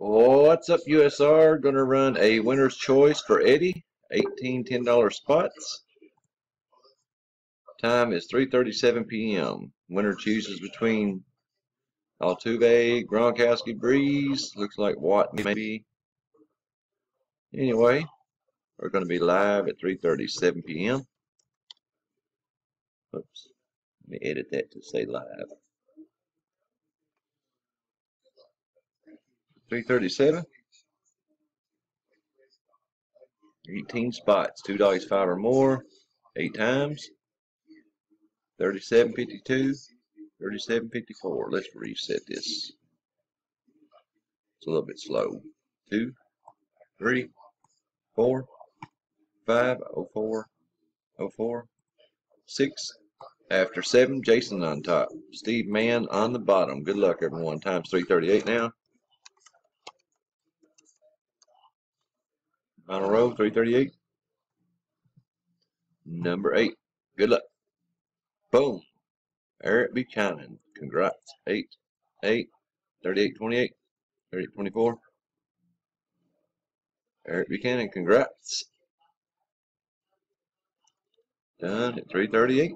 What's up, USR? Gonna run a winner's choice for Eddie. 18 $10 spots. Time is 3.37 p.m. Winner chooses between Altuve, Gronkowski, Brees. Looks like Watt maybe. Anyway, we're going to be live at 3.37 p.m. Oops. Let me edit that to say live. 337. 18 spots, two dollars five or more, eight times. 37.52, 37.54. Let's reset this. It's a little bit slow. Two, three, four, five, oh four, oh four, six. After seven, Jason on top. Steve Mann on the bottom. Good luck, everyone. Times 338 now. Final row, 338. Number eight. Good luck. Boom. Eric Buchanan. Congrats. 8, 8, 38, 28, 38, 24. Eric Buchanan, congrats. Done at 338.